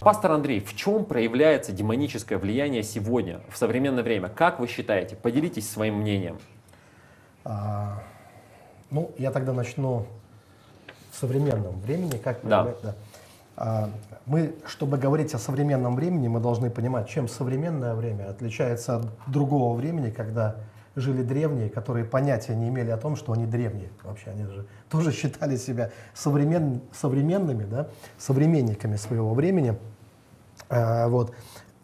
Пастор Андрей, в чем проявляется демоническое влияние сегодня, в современное время? Как вы считаете? Поделитесь своим мнением. А, ну, я тогда начну в современном времени. Как да. да. А, мы, чтобы говорить о современном времени, мы должны понимать, чем современное время отличается от другого времени, когда жили древние, которые понятия не имели о том, что они древние. Вообще они же тоже считали себя современ, современными, да, современниками своего времени. А, вот.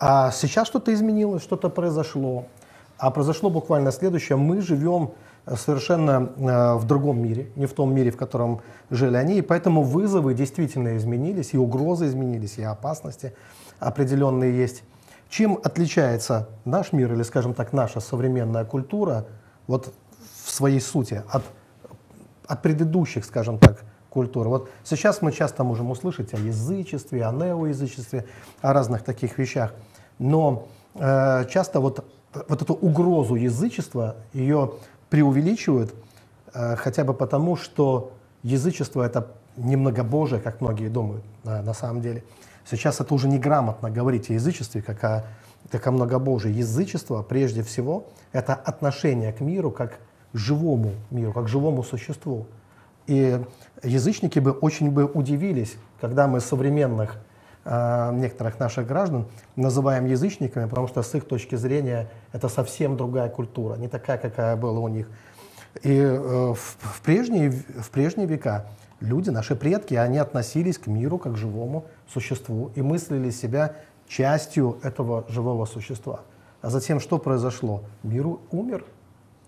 а сейчас что-то изменилось, что-то произошло. А произошло буквально следующее. Мы живем совершенно э, в другом мире, не в том мире, в котором жили они, и поэтому вызовы действительно изменились, и угрозы изменились, и опасности определенные есть. Чем отличается наш мир, или, скажем так, наша современная культура, вот в своей сути, от, от предыдущих, скажем так, культур? Вот сейчас мы часто можем услышать о язычестве, о неоязычестве, о разных таких вещах, но э, часто вот, вот эту угрозу язычества, ее преувеличивают, э, хотя бы потому, что язычество это не многобожие, как многие думают на, на самом деле. Сейчас это уже неграмотно говорить о язычестве, как о, как о многобожии. Язычество, прежде всего, это отношение к миру как к живому миру, как к живому существу. И язычники бы очень бы удивились, когда мы современных э, некоторых наших граждан называем язычниками, потому что с их точки зрения это совсем другая культура, не такая, какая была у них. И э, в, в, прежние, в прежние века люди, наши предки, они относились к миру как к живому существу и мыслили себя частью этого живого существа. А затем что произошло? Мир умер,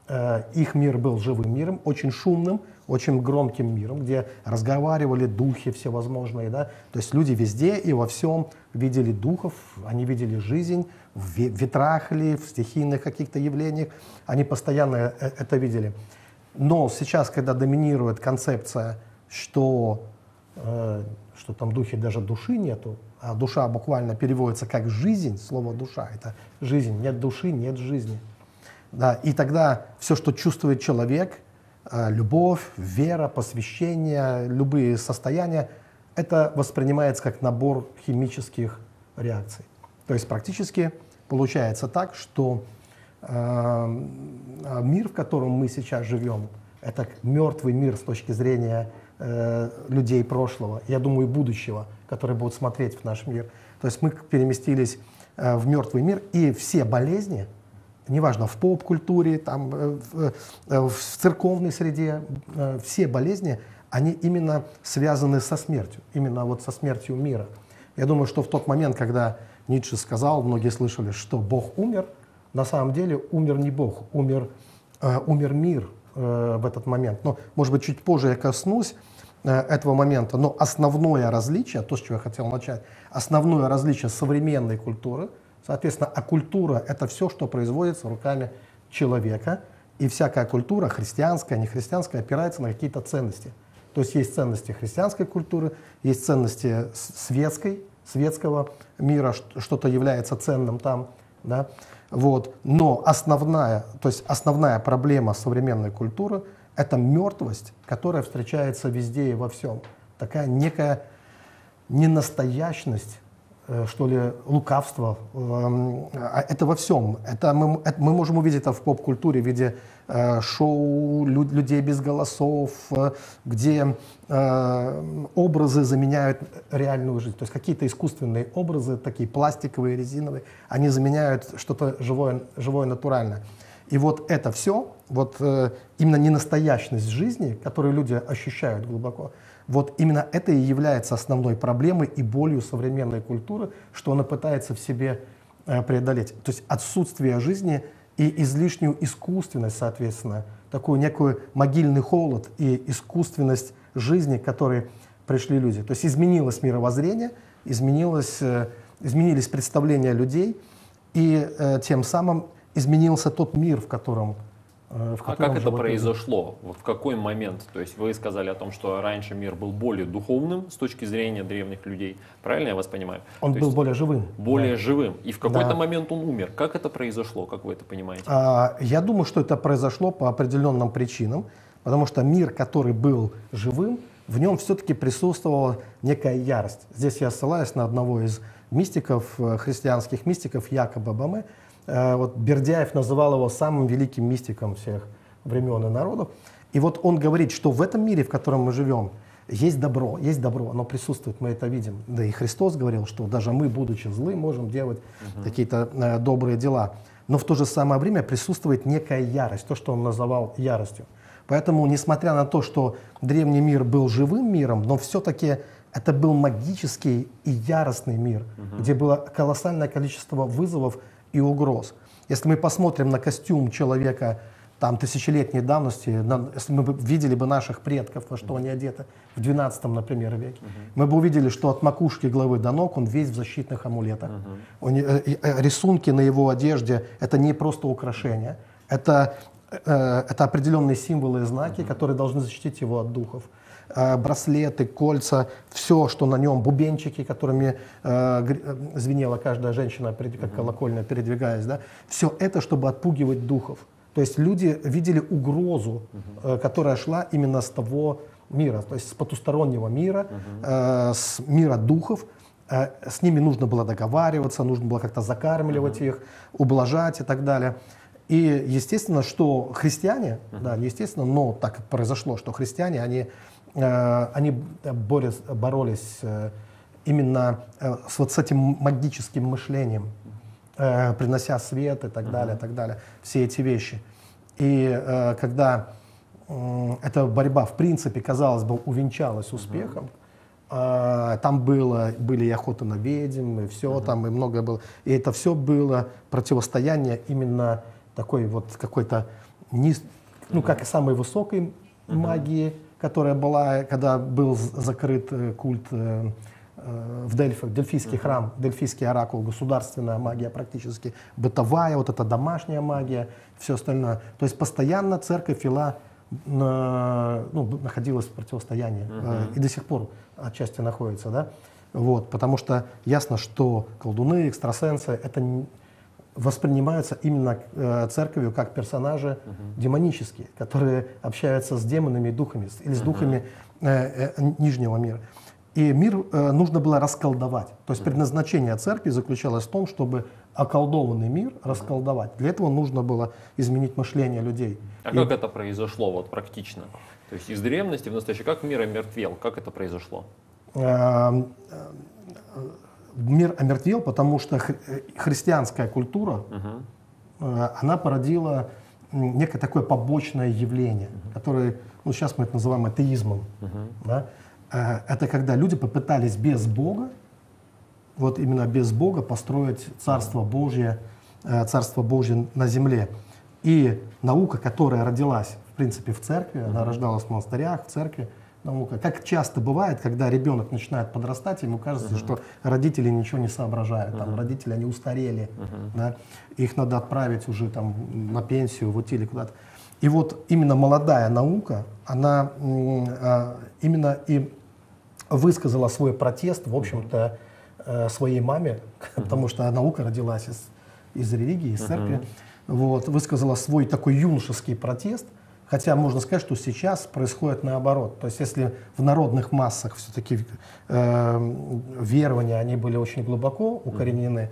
Э, их мир был живым миром, очень шумным, очень громким миром, где разговаривали духи всевозможные. Да? То есть люди везде и во всем видели духов, они видели жизнь в ветрах ли, в стихийных каких-то явлениях. Они постоянно э, это видели. Но сейчас, когда доминирует концепция, что, э, что там духи даже души нету, а душа буквально переводится как жизнь, слово душа, это жизнь, нет души, нет жизни – да, и тогда все, что чувствует человек, э, любовь, вера, посвящение, любые состояния, это воспринимается как набор химических реакций. То есть практически получается так, что э, мир, в котором мы сейчас живем, это мертвый мир с точки зрения э, людей прошлого, я думаю, будущего, которые будут смотреть в наш мир. То есть мы переместились э, в мертвый мир, и все болезни, неважно, в поп-культуре, там, э, в, в церковной среде, все болезни, они именно связаны со смертью, именно вот со смертью мира. Я думаю, что в тот момент, когда Ницше сказал, многие слышали, что Бог умер, на самом деле умер не Бог, умер, э, умер мир э, в этот момент. Но, может быть, чуть позже я коснусь э, этого момента, но основное различие, то, с чего я хотел начать, основное различие современной культуры – Соответственно, а культура – это все, что производится руками человека. И всякая культура, христианская, нехристианская, опирается на какие-то ценности. То есть есть ценности христианской культуры, есть ценности светской, светского мира, что-то является ценным там. Да? Вот. Но основная, то есть основная проблема современной культуры – это мертвость, которая встречается везде и во всем. Такая некая ненастоящность Э, что ли, лукавство. Эм, а это во всем. Это мы, это мы можем увидеть это в поп-культуре в виде шоу людей без голосов, э, где образы заменяют реальную жизнь. То есть какие-то искусственные образы, такие пластиковые, резиновые, они заменяют что-то живое, живое натуральное. И вот это все, вот именно ненастоящность жизни, которую люди ощущают глубоко, вот именно это и является основной проблемой и болью современной культуры, что она пытается в себе э, преодолеть. То есть отсутствие жизни и излишнюю искусственность, соответственно, такую некую могильный холод и искусственность жизни, к которой пришли люди. То есть изменилось мировоззрение, изменилось, э, изменились представления людей, и э, тем самым изменился тот мир, в котором Э, а как это произошло? Вот в какой момент? То есть вы сказали о том, что раньше мир был более духовным с точки зрения древних людей. Правильно я вас понимаю? Он То был более живым. Более да. живым. И в какой-то да. момент он умер. Как это произошло? Как вы это понимаете? А, я думаю, что это произошло по определенным причинам. Потому что мир, который был живым, в нем все-таки присутствовала некая ярость. Здесь я ссылаюсь на одного из мистиков, э, христианских мистиков, Якоба Баме. Э, вот Бердяев называл его самым великим мистиком всех времен и народов. И вот он говорит, что в этом мире, в котором мы живем, есть добро, есть добро, оно присутствует, мы это видим. Да и Христос говорил, что даже мы, будучи злы, можем делать угу. какие-то э, добрые дела. Но в то же самое время присутствует некая ярость, то, что он называл яростью. Поэтому, несмотря на то, что древний мир был живым миром, но все-таки это был магический и яростный мир, угу. где было колоссальное количество вызовов и угроз. Если мы посмотрим на костюм человека там, тысячелетней давности, на, если мы бы видели бы наших предков, во что они одеты, в 12 например, веке, угу. мы бы увидели, что от макушки головы до ног он весь в защитных амулетах. Угу. Он, э, э, рисунки на его одежде – это не просто украшения, это Э, это определенные символы и знаки, mm-hmm. которые должны защитить его от духов. Э, браслеты, кольца, все, что на нем, бубенчики, которыми э, звенела каждая женщина, как колокольня, передвигаясь. Да? Все это, чтобы отпугивать духов. То есть люди видели угрозу, которая шла именно с того мира, то есть с потустороннего мира, с мира духов, с ними нужно было договариваться, нужно было как-то закармливать их, ублажать и так далее. И естественно, что христиане, uh-huh. да, естественно, но так произошло, что христиане, они, э, они борец, боролись э, именно э, с вот с этим магическим мышлением, э, принося свет и так uh-huh. далее, и так далее, все эти вещи. И э, когда э, эта борьба, в принципе, казалось бы, увенчалась успехом, uh-huh. Там было, были и охота на ведьм, и все uh-huh. там, и многое было. И это все было противостояние именно такой вот какой-то низ, ну как и самой высокой магии, которая была, когда был закрыт э, культ э, э, в Дельфах, Дельфийский храм, Дельфийский оракул, государственная магия практически, бытовая, вот эта домашняя магия, все остальное. То есть постоянно церковь вела, ну, находилась в противостоянии uh-huh. и до сих пор отчасти находится, да, вот, потому что ясно, что колдуны, экстрасенсы, это воспринимаются именно э, церковью как персонажи угу. демонические, которые общаются с демонами и духами, или с угу. духами э, э, нижнего мира. И мир э, нужно было расколдовать. То есть предназначение церкви заключалось в том, чтобы околдованный мир расколдовать. Для этого нужно было изменить мышление людей. А и... как это произошло вот практично? То есть из древности в настоящее, как мир омертвел? Как это произошло? Эм, мир омертвел, потому что христианская культура, угу. она породила некое такое побочное явление, угу. которое, ну сейчас мы это называем атеизмом. Угу. Да? Э, это когда люди попытались без Бога, вот именно без Бога построить Царство Божье, э, Царство Божье на земле. И наука, которая родилась, в принципе, в церкви, угу. она рождалась в монастырях, в церкви, наука. Как часто бывает, когда ребенок начинает подрастать, ему кажется, uh-huh. что родители ничего не соображают, uh-huh. там родители они устарели, uh-huh. да, их надо отправить уже там на пенсию, вот или куда-то. И вот именно молодая наука, она а, именно и высказала свой протест, в общем-то, э, своей маме, uh-huh. потому что наука родилась из, из религии, из церкви, uh-huh. вот, высказала свой такой юношеский протест – Хотя можно сказать, что сейчас происходит наоборот. То есть если в народных массах все-таки э, верования, они были очень глубоко укоренены,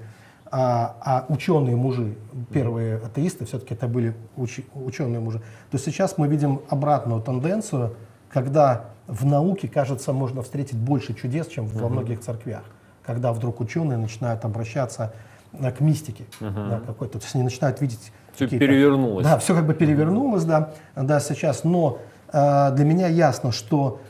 а, а ученые мужи, первые атеисты, все-таки это были уч, ученые мужи, то сейчас мы видим обратную тенденцию, когда в науке, кажется, можно встретить больше чудес, чем во многих церквях. Когда вдруг ученые начинают обращаться э, к мистике uh-huh. да, какой-то, то есть они начинают видеть все перевернулось. Да, все как бы перевернулось, да, да сейчас. Но э, для меня ясно, что,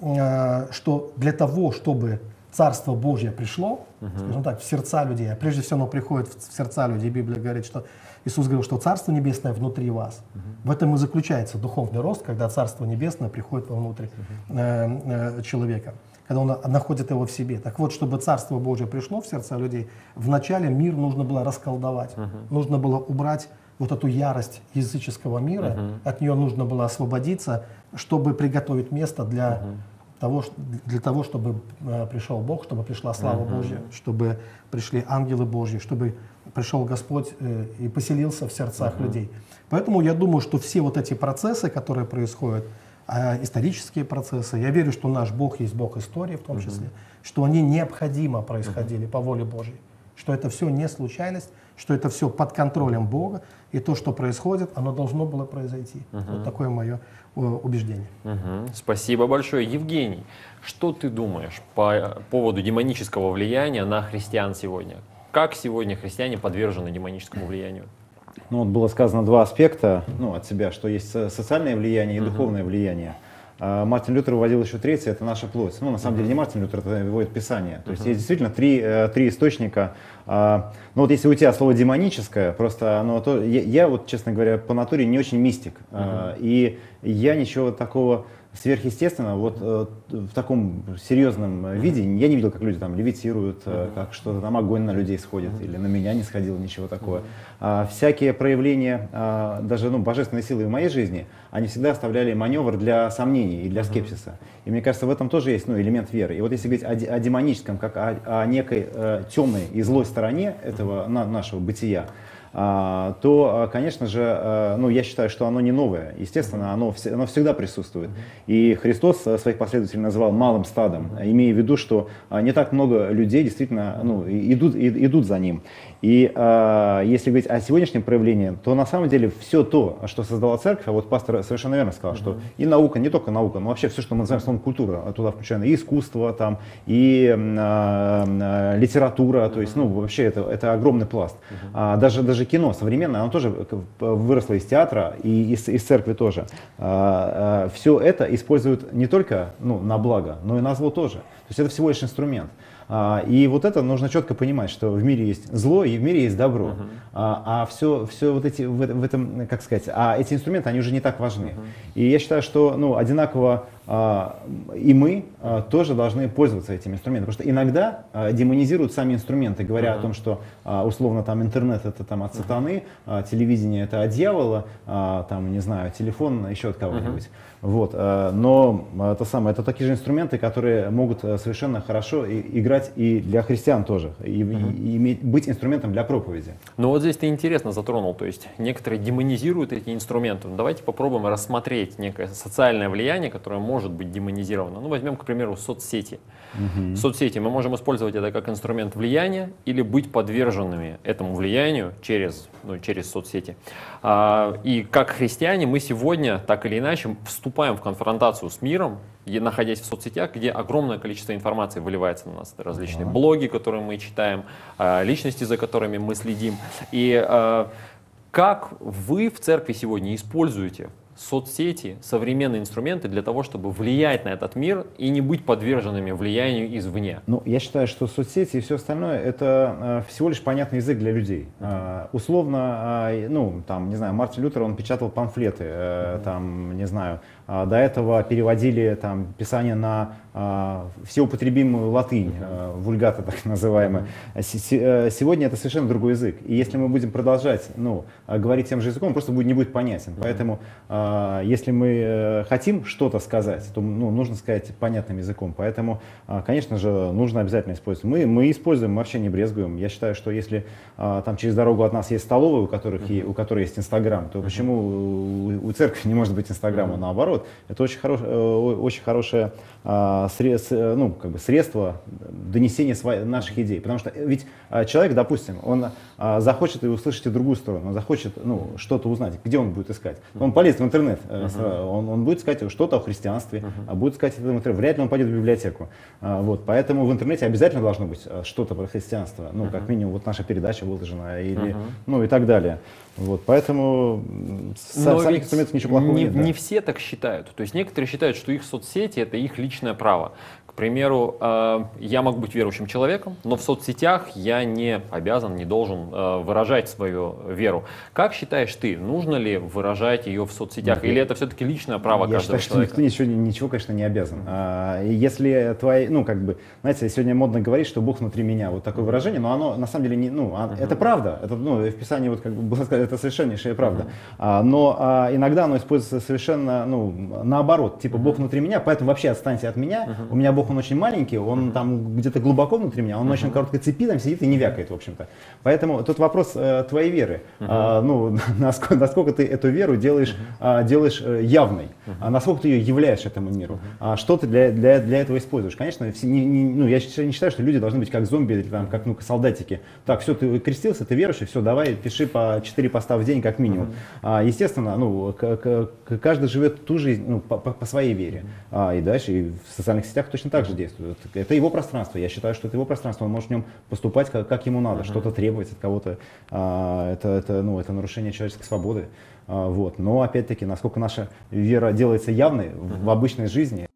э, что для того, чтобы Царство Божье пришло, угу. скажем так, в сердца людей, а прежде всего оно приходит в сердца людей. Библия говорит, что Иисус говорил, что Царство Небесное внутри вас. Угу. В этом и заключается духовный рост, когда Царство Небесное приходит вовнутрь угу. э, э, человека когда он находит его в себе. Так вот, чтобы Царство Божье пришло в сердца людей, вначале мир нужно было расколдовать, uh нужно было убрать вот эту ярость языческого мира, uh-huh. от нее нужно было освободиться, чтобы приготовить место для, uh-huh. того, для того, чтобы э, пришел Бог, чтобы пришла слава uh-huh. Божья, чтобы пришли ангелы Божьи, чтобы пришел Господь э, и поселился в сердцах uh-huh. людей. Поэтому я думаю, что все вот эти процессы, которые происходят, а, исторические процессы. Я верю, что наш Бог есть Бог истории в том числе, что они необходимо происходили по воле Божьей, что это все не случайность, что это все под контролем Бога, и то, что происходит, оно должно было произойти. Вот такое мое э, убеждение. Мгм. Спасибо большое. Евгений, что ты думаешь по поводу демонического влияния на христиан сегодня? Как сегодня христиане подвержены демоническому влиянию? Ну, вот было сказано два аспекта ну, от себя, что есть со- социальное влияние и духовное влияние. А Мартин Лютер выводил еще третье, это наша плоть. Ну, на самом деле не Мартин Лютер, это выводит Писание. То есть есть действительно три, э, три источника. А, Ну вот если уйти от слова демоническое, просто оно то, я, я вот, честно говоря, по натуре не очень мистик. А, И я ничего такого сверхъестественного вот э, в таком серьезном виде я не видел, как люди там левитируют, э, как что-то там огонь на людей сходит, или на меня не сходило ничего такого. А, всякие проявления а, даже ну, божественной силы в моей жизни, они всегда оставляли маневр для сомнений и для скепсиса. И мне кажется, в этом тоже есть ну, элемент веры. И вот если говорить о, о демоническом, как о, о некой э, темной и злой стороне этого на- нашего бытия, то, а, конечно же, а, ну, я считаю, что оно не новое. Естественно, оно, оно всегда присутствует. И Христос а, своих последователей называл малым стадом, имея в виду, что а, не так много людей действительно ну, идут, идут за ним. И а, если говорить о сегодняшнем проявлении, то на самом деле все то, что создала церковь, а вот пастор совершенно верно сказал, что и наука, не только наука, но вообще все, что мы называем словом культура, а туда включено и искусство, там, и а, а, литература, то есть, ну, вообще это, это огромный пласт. А, даже, даже кино современное, оно тоже к- выросло из театра и из, из церкви тоже. все это используют не только ну, на благо, но и на зло тоже. То есть это всего лишь инструмент. А, И вот это нужно четко понимать, что в мире есть зло и в мире есть добро. А, а все, все вот эти, в, в этом, как сказать, а эти инструменты, они уже не так важны. И я считаю, что ну, одинаково и мы а, тоже должны пользоваться этими инструментами. Потому что иногда а, демонизируют сами инструменты, говоря о том, что а, условно там интернет это там от сатаны, а, телевидение это от дьявола, а, там, не знаю, телефон еще от кого-нибудь. Вот, э, но это самое, это такие же инструменты, которые могут совершенно хорошо и- играть и для христиан тоже, и, и- и иметь, быть инструментом для проповеди. Ну вот здесь ты интересно затронул, то есть некоторые демонизируют эти инструменты. Ну, Давайте попробуем рассмотреть некое социальное влияние, которое может быть демонизировано. Ну возьмем, к примеру, соцсети. Соцсети мы можем использовать это как инструмент влияния или быть подверженными этому влиянию через, ну, через соцсети. А, и как христиане мы сегодня так или иначе вступаем в конфронтацию с миром, находясь в соцсетях, где огромное количество информации выливается на нас. Это различные блоги, которые мы читаем, а, личности, за которыми мы следим. И а, как вы в церкви сегодня используете соцсети, современные инструменты для того, чтобы влиять на этот мир и не быть подверженными влиянию извне? Ну, я считаю, что соцсети и все остальное это э, всего лишь понятный язык для людей. Э, условно, э, ну, там, не знаю, Мартин Лютер, он печатал памфлеты, э, там, не знаю, до этого переводили там писание на э, всеупотребимую латынь, э, вульгата так называемая. Э, Сегодня это совершенно другой язык. И если мы будем продолжать ну, э, говорить тем же языком, он просто будет, не будет понятен. Поэтому, э, если мы э, хотим что-то сказать, то ну, нужно сказать понятным языком. Поэтому, э, конечно же, нужно обязательно использовать. Мы, мы используем, мы вообще не брезгуем. Я считаю, что если там через дорогу от нас есть столовые, у которых у которой есть Инстаграм, то почему у, у церкви не может быть Инстаграма? Наоборот, это очень, хорош, э, очень хорошее а, срез- э, ну, как бы средство донесения свои- наших идей. Потому что ведь а, человек, допустим, он а, захочет и услышать и другую сторону, он захочет ну, что-то узнать. Где он будет искать? Он полезет в интернет, э, сразу. он, он будет искать что-то о христианстве, а будет искать это в интернете. Вряд ли он пойдет в библиотеку. Вот, поэтому в интернете обязательно должно быть что-то про христианство. Ну, как минимум, вот наша передача выложена, или, ну и так далее. Вот, поэтому Но самих инструментов ничего плохого не, нет. да. не все так считают. То есть некоторые считают, что их соцсети это их личное право. К примеру, э, я могу быть верующим человеком, но в соцсетях я не обязан, не должен э, выражать свою веру. Как считаешь ты, нужно ли выражать ее в соцсетях, или это все-таки личное право Я каждого считаю, что человека? никто ничего, ничего, конечно, не обязан. А, если твои, ну, как бы, знаете, сегодня модно говорить, что Бог внутри меня, вот такое выражение, но оно на самом деле не, ну, а- это правда, это, ну, в Писании вот как бы было сказано, это совершеннейшая правда. А, но иногда оно используется совершенно, ну, наоборот, типа Бог внутри меня, поэтому вообще отстаньте от меня. У меня Бог он очень маленький, он там где-то глубоко внутри меня, он на очень короткой цепи там сидит и не вякает, в общем-то. Поэтому тут вопрос э, твоей веры. А, ну, насколько, насколько ты эту веру делаешь, а, делаешь э, а насколько ты ее являешь этому миру, а что ты для, для, для этого используешь. Конечно, все, не, не, ну, я не считаю, что люди должны быть как зомби или там, как ну, солдатики. Так, все, ты крестился, ты верующий, все, давай, пиши по 4 поста в день как минимум. А, естественно, ну, каждый живет ту жизнь ну, по, по, по своей вере. А, и дальше и в социальных сетях точно так же действует. Это его пространство. Я считаю, что это его пространство. Он может в нем поступать как, как ему надо, что-то требовать от кого-то. А, это, это, ну, это нарушение человеческой свободы. А, вот. Но опять-таки, насколько наша вера делается явной в обычной жизни,